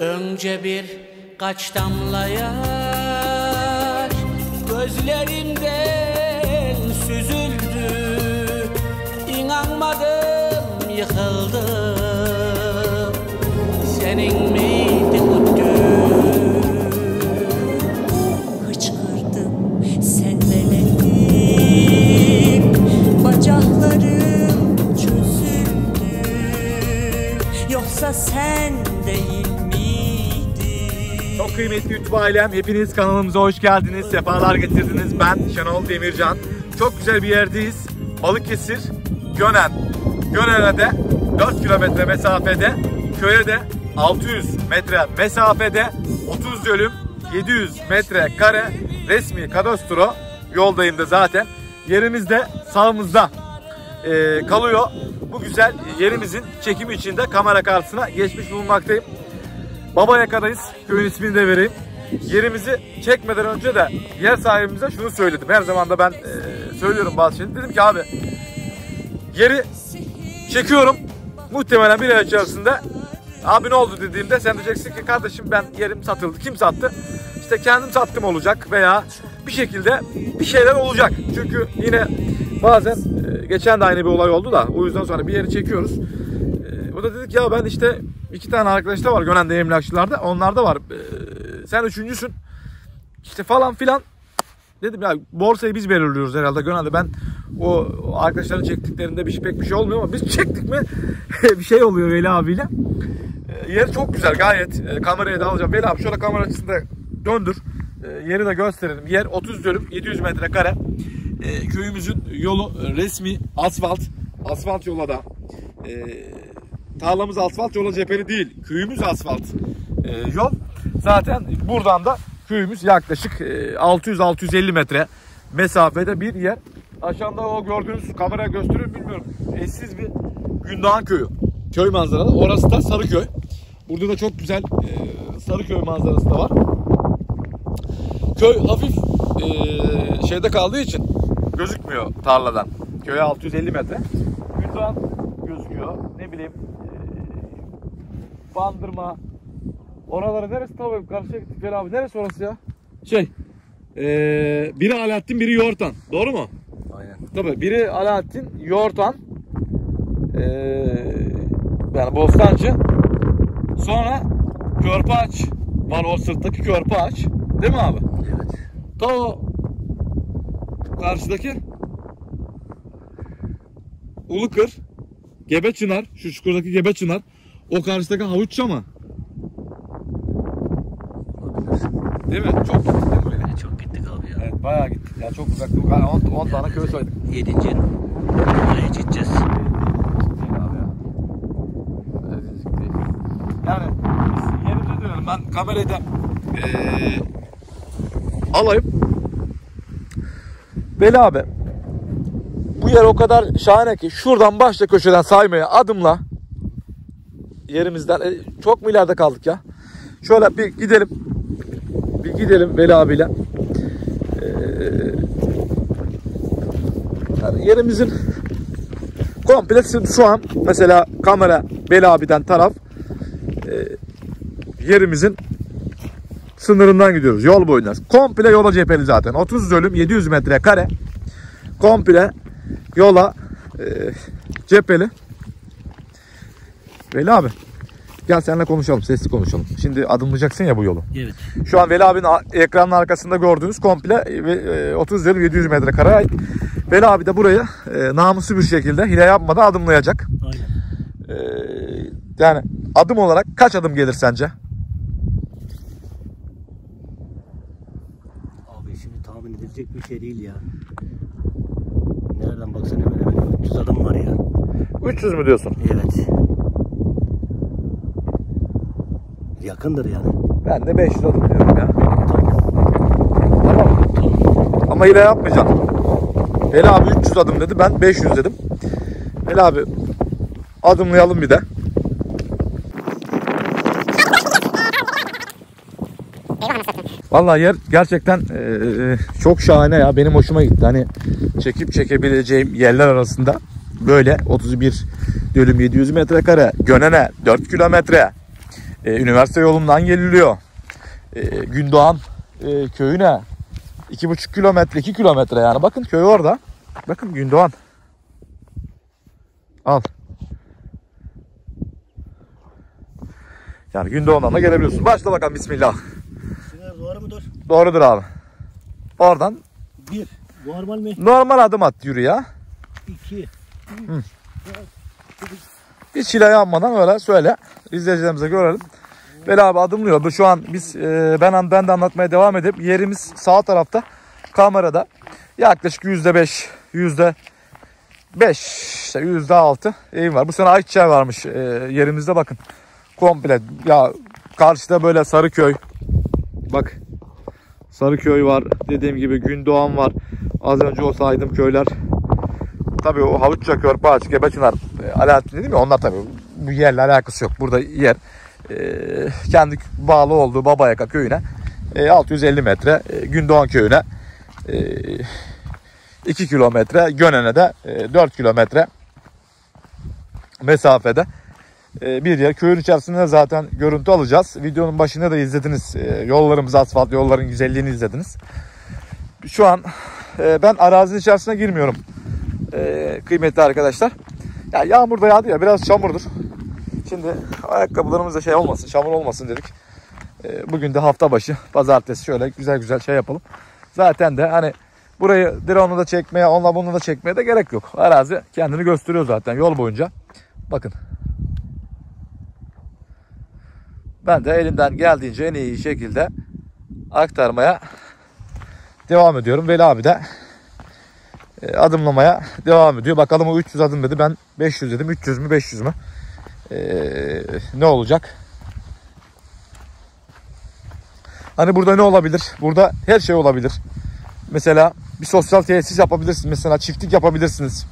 Önce bir kaç damla yaş Gözlerimden süzüldü. İnanmadım yıkıldım Senin miydi Kudüs Sen değil miydin? Çok kıymetli YouTube ailem, hepiniz kanalımıza hoş geldiniz, sefalar getirdiniz. Ben Şenol Demircan. Çok güzel bir yerdeyiz. Balıkesir, Gönen. Gönen'e de 4 kilometre mesafede, köye de 600 metre mesafede 30 dönüm 700 metre kare resmi kadastro yoldayım da zaten. Yerimiz de sağımızda ee, kalıyor. Bu güzel yerimizin çekimi için de kamera karşısına geçmiş bulunmaktayım. Babayaka'dayız. Köyün ismini de vereyim. Yerimizi çekmeden önce de yer sahibimize şunu söyledim. Her zaman da ben e, söylüyorum bazı şeyleri. Dedim ki abi yeri çekiyorum. Muhtemelen bir ay içerisinde abi ne oldu dediğimde sen diyeceksin ki kardeşim ben yerim satıldı. Kim sattı? İşte kendim sattım olacak veya bir şekilde bir şeyler olacak. Çünkü yine bazen e, geçen de aynı bir olay oldu da o yüzden sonra bir yeri çekiyoruz. E, o da dedik ya ben işte iki tane arkadaş da var Gönen'de emlakçılarda. Onlar da var. E, sen üçüncüsün. İşte falan filan. Dedim ya borsayı biz belirliyoruz herhalde Gönen'de. Ben o arkadaşların çektiklerinde bir şey, pek bir şey olmuyor ama biz çektik mi bir şey oluyor Veli abiyle. Yer çok güzel gayet. Kameraya da alacağım. Veli abi şöyle kamera açısında döndür. Yeri de gösterelim. Yer 30 dönüm 700 metrekare. E, köyümüzün yolu e, resmi asfalt. Asfalt yola da. E, tarlamız asfalt yola cepheli değil. Köyümüz asfalt e, yol. Zaten buradan da köyümüz yaklaşık e, 600-650 metre mesafede bir yer. Aşağıda o gördüğünüz kamera gösteriyor bilmiyorum. Eşsiz bir Gündoğan köyü. Köy manzaralı. Orası da Sarıköy. Burada da çok güzel e, Sarıköy manzarası da var. Köy hafif e, şeyde kaldığı için gözükmüyor tarladan. Köye 650 metre. Gündoğan gözüküyor. Ne bileyim e, Bandırma. Oraları neresi tabii karşıya gittik Veli abi. Neresi orası ya? Şey. E, biri Alaaddin biri Yoğurtan. Doğru mu? Aynen. Tabii biri Alaaddin Yoğurtan. E, yani Bostancı. Sonra Körpe Ağaç var o sırttaki Körpe Ağaç. Değil mi abi? Evet. Ta o karşıdaki Ulukır, Gebe Çınar, şu çukurdaki Gebe Çınar, o karşıdaki Havuçça mı? Değil mi? Çok gittik böyle? E, çok gittik abi ya. Evet bayağı gittik ya çok uzak. 10 10 tane köy saydık. Yedinci oraya gideceğiz. Yani biz yerimize dönelim. Ben kamerayı da eee alayım. Veli abi bu yer o kadar şahane ki şuradan başla köşeden saymaya adımla yerimizden e, çok mu ileride kaldık ya? Şöyle bir gidelim. Bir gidelim Veli abiyle. Ee, yani yerimizin komple şu- an mesela kamera Veli abiden taraf e, yerimizin sınırından gidiyoruz. Yol boyunca. Komple yola cepheli zaten. 30 bölüm 700 metre kare. Komple yola e, cepheli. Veli abi gel seninle konuşalım. Sesli konuşalım. Şimdi adımlayacaksın ya bu yolu. Evet. Şu an Veli abinin ekranın arkasında gördüğünüz komple e, 30 bölüm 700 metre kare. Veli abi de burayı e, namuslu bir şekilde hile yapmadan adımlayacak. Aynen. E, yani adım olarak kaç adım gelir sence? Şimdi tahmin edilecek bir şey değil ya. Nereden baksana hemen hemen 300 adım var ya. 300 mü diyorsun? Evet. Yakındır yani. Ben de 500 adım diyorum ya. Tamam. Tamam. Ama hile yapmayacağım. Veli abi 300 adım dedi. Ben 500 dedim. Veli abi adımlayalım bir de. Vallahi yer gerçekten eee, çok şahane ya. Benim hoşuma gitti. Hani çekip çekebileceğim yerler arasında böyle 31 dönüm 700 metrekare, Gönene 4 kilometre, e, üniversite yolundan geliliyor. E, Gündoğan e, köyüne 2,5 kilometre, 2 kilometre yani. Bakın köy orada. Bakın Gündoğan. Al. Yani Gündoğan'dan da gelebiliyorsun. Başla bakalım bismillah. Doğrudur abi. Oradan Bir. Normal mi? normal adım at yürü ya. İki. Hiç çile yapmadan öyle söyle. İzleyicilerimize görelim. Veli abi adımlıyor. Şu an biz e, ben ben de anlatmaya devam edip yerimiz sağ tarafta kamerada yaklaşık yüzde beş yüzde beş yüzde altı evim var. Bu sene ayçiçeği varmış e, yerimizde bakın. Komple ya karşıda böyle Sarıköy bak Sarıköy var dediğim gibi Gündoğan var. Az önce o saydığım köyler Tabii o Havuçça, Körpaç, Gebeçınar, e, Alaaddin dedim ya onlar tabii bu yerle alakası yok. Burada yer e, kendi bağlı olduğu Babayaka köyüne e, 650 metre, e, Gündoğan köyüne e, 2 kilometre, Gönen'e de e, 4 kilometre mesafede bir yer. Köyün içerisinde zaten görüntü alacağız. Videonun başında da izlediniz. E, yollarımız asfalt, yolların güzelliğini izlediniz. Şu an e, ben arazinin içerisine girmiyorum e, kıymetli arkadaşlar. Ya yağmur da yağdı ya biraz çamurdur. Şimdi ayakkabılarımız da şey olmasın, çamur olmasın dedik. Bugün de hafta başı, pazartesi şöyle güzel güzel şey yapalım. Zaten de hani burayı drone'u da çekmeye, onunla bunu da çekmeye de gerek yok. Arazi kendini gösteriyor zaten yol boyunca. Bakın. Ben de elimden geldiğince en iyi şekilde aktarmaya devam ediyorum. Veli abi de e, adımlamaya devam ediyor. Bakalım o 300 adım dedi. Ben 500 dedim. 300 mü 500 mü? Ee, ne olacak? Hani burada ne olabilir? Burada her şey olabilir. Mesela bir sosyal tesis yapabilirsiniz. Mesela çiftlik yapabilirsiniz.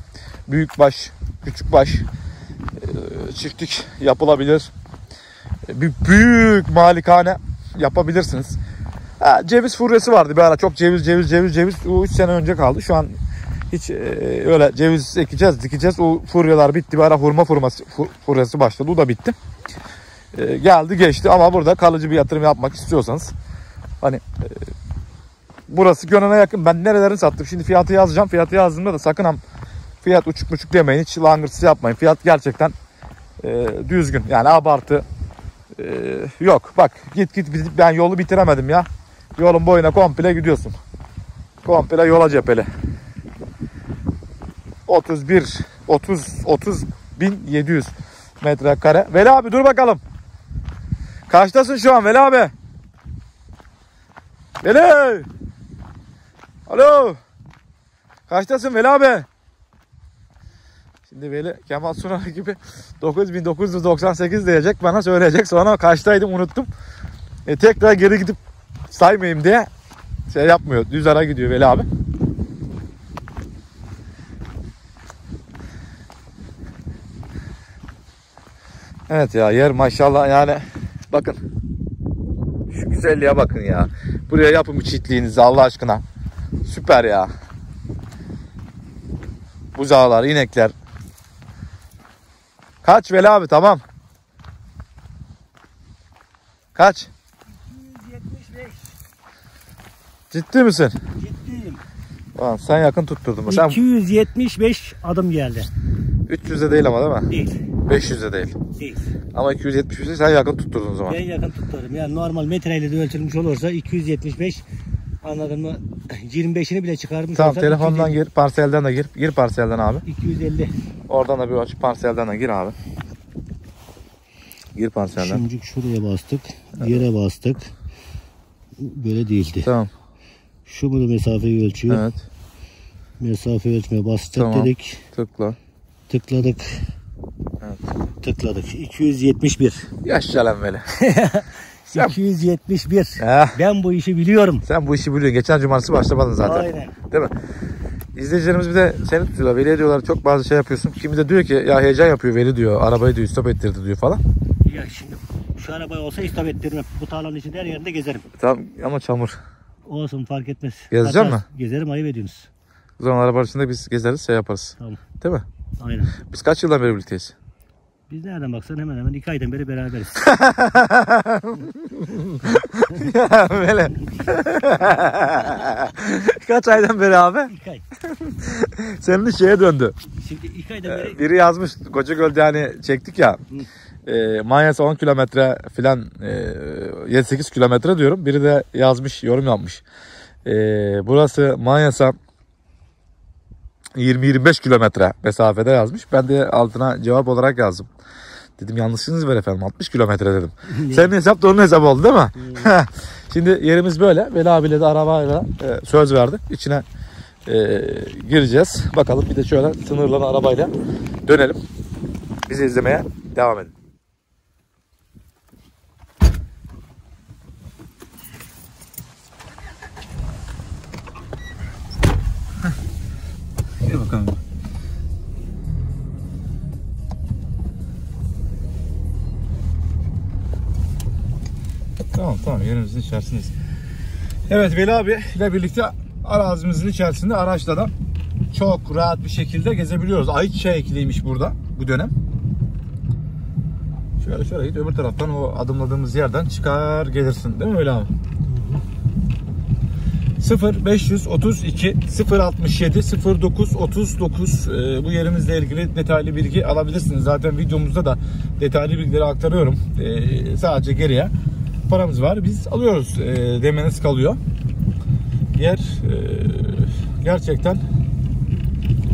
Büyük baş, küçük baş e, çiftlik yapılabilir. Bir büyük malikane yapabilirsiniz. Ha, ceviz furyası vardı bir ara. Çok ceviz, ceviz, ceviz, ceviz. O 3 sene önce kaldı. Şu an hiç e, öyle ceviz ekeceğiz, dikeceğiz. O furyalar bitti. Bir ara hurma furması, fu- furyası başladı. O da bitti. E, geldi geçti ama burada kalıcı bir yatırım yapmak istiyorsanız hani e, burası Gönen'e yakın. Ben nerelerini sattım. Şimdi fiyatı yazacağım. Fiyatı yazdığımda da sakın am fiyat uçuk buçuk demeyin. Hiç langırtısı yapmayın. Fiyat gerçekten e, düzgün. Yani abartı e, yok. Bak git git ben yolu bitiremedim ya. Yolun boyuna komple gidiyorsun. Komple yola cepheli. 31 30 30 bin 700 metrekare. Veli abi dur bakalım. Kaçtasın şu an Veli abi? Veli! Alo! Kaçtasın Veli abi? Veli Kemal Sunal gibi 9998 diyecek bana söyleyecek. Sonra kaçtaydım unuttum. E, tekrar geri gidip saymayayım diye şey yapmıyor. Düz ara gidiyor Veli abi. Evet ya yer maşallah yani bakın şu güzelliğe bakın ya. Buraya yapın bir çiftliğinizi Allah aşkına. Süper ya. Buzağlar, inekler. Kaç Veli abi tamam. Kaç? 175. Ciddi misin? Ciddiyim. Lan sen yakın tutturdun. Sen 275 adım geldi. 300'de değil ama değil mi? Değil. 500'de değil. Değil. Ama 275'de sen yakın tutturdun o zaman. Ben yakın tutarım. Yani normal metreyle de ölçülmüş olursa 275 anladın mı? 25'ini bile çıkarmış Tamam telefondan 250, gir, parselden de gir. Gir parselden abi. 250. Oradan da bir aç parselden de gir abi. Gir parselden. Şimdi şuraya bastık. Yere bastık. Böyle değildi. Tamam. Şu bunu mesafeyi ölçüyor. Evet. Mesafe ölçmeye bastık Tamam. dedik. Tıkla. Tıkladık. Tıkladık. 271. Yaşa lan böyle. Sen- 271. Eh, Ben bu işi biliyorum. sen bu işi biliyorsun. Geçen cumartesi başlamadın zaten. Aynen. Değil mi? İzleyicilerimiz bir de seni tutuyorlar. Veli diyorlar çok bazı şey yapıyorsun. Kimi de diyor ki ya heyecan yapıyor Veli diyor. Arabayı diyor stop ettirdi diyor falan. Ya şimdi Şu araba olsa istop ettirmem. Bu tarlanın içinde her yerinde gezerim. Tamam ama çamur. Olsun fark etmez. Gezecek mi? Gezerim ayıp ediyorsunuz. O zaman arabanın içinde biz gezeriz şey yaparız. Tamam. Değil mi? Aynen. Biz kaç yıldan beri birlikteyiz? Biz nereden baksan hemen hemen iki aydan beri beraberiz. ya böyle. kaç aydan beri abi? iki ay. Senin şeye döndü. Şimdi iki aydan beri Biri yazmış Kocagöl'de hani çektik ya. E, Manyas'a 10 kilometre filan e, 7-8 kilometre diyorum. Biri de yazmış yorum yapmış. E, burası Manyas'a 20-25 kilometre mesafede yazmış. Ben de altına cevap olarak yazdım. Dedim yanlışsınız var efendim 60 kilometre dedim. Senin hesap da onun hesabı oldu değil mi? Şimdi yerimiz böyle. Veli abiyle de arabayla e, söz verdik. İçine e, gireceğiz. Bakalım bir de şöyle sınırlı arabayla dönelim. Bizi izlemeye devam edin. Gel bakalım. Tamam tamam yerimizin içerisindeyiz. Evet Veli abi ile birlikte arazimizin içerisinde araçla da çok rahat bir şekilde gezebiliyoruz. Ayçiçeği ekliymiş burada bu dönem. Şöyle şöyle git öbür taraftan o adımladığımız yerden çıkar gelirsin değil mi Veli abi? 0 532 067 09 39 e, bu yerimizle ilgili detaylı bilgi alabilirsiniz. Zaten videomuzda da detaylı bilgileri aktarıyorum. E, sadece geriye paramız var. Biz alıyoruz. E, demeniz kalıyor. Yer e, gerçekten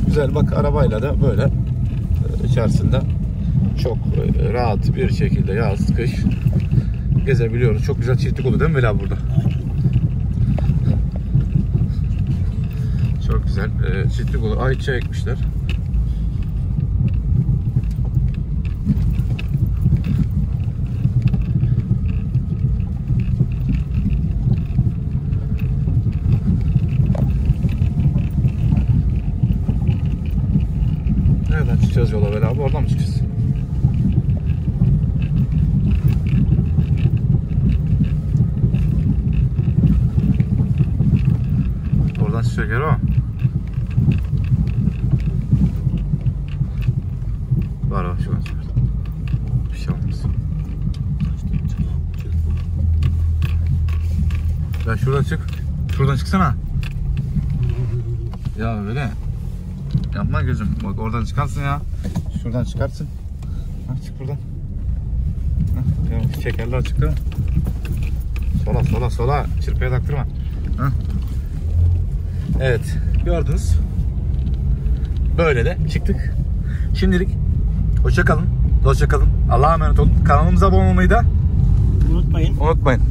güzel. Bak arabayla da böyle e, içerisinde çok e, rahat bir şekilde yaz, kış gezebiliyoruz. Çok güzel çiftlik oldu değil mi Veli abi burada? Çok güzel. Çiftlik olur. Ayçiçeği ekmişler. Nereden çıkacağız yola böyle abi? Oradan mı çıkacağız? Oradan çıkacak yer o. Var var şuradan çıkar. Bir şey olmaz. Ya şuradan çık. Şuradan çıksana. Ya öyle. Yapma gözüm. Bak oradan çıkarsın ya. Şuradan çıkarsın. Ha, çık buradan. Ha, ya, şekerler çıktı mı? Sola sola sola. Çırpıya taktırma. Ha. Evet. Gördünüz. Böyle de çıktık. Şimdilik hoşça kalın. Hoşça kalın. Allah'a emanet olun. Kanalımıza abone olmayı da Unutmayın. unutmayın.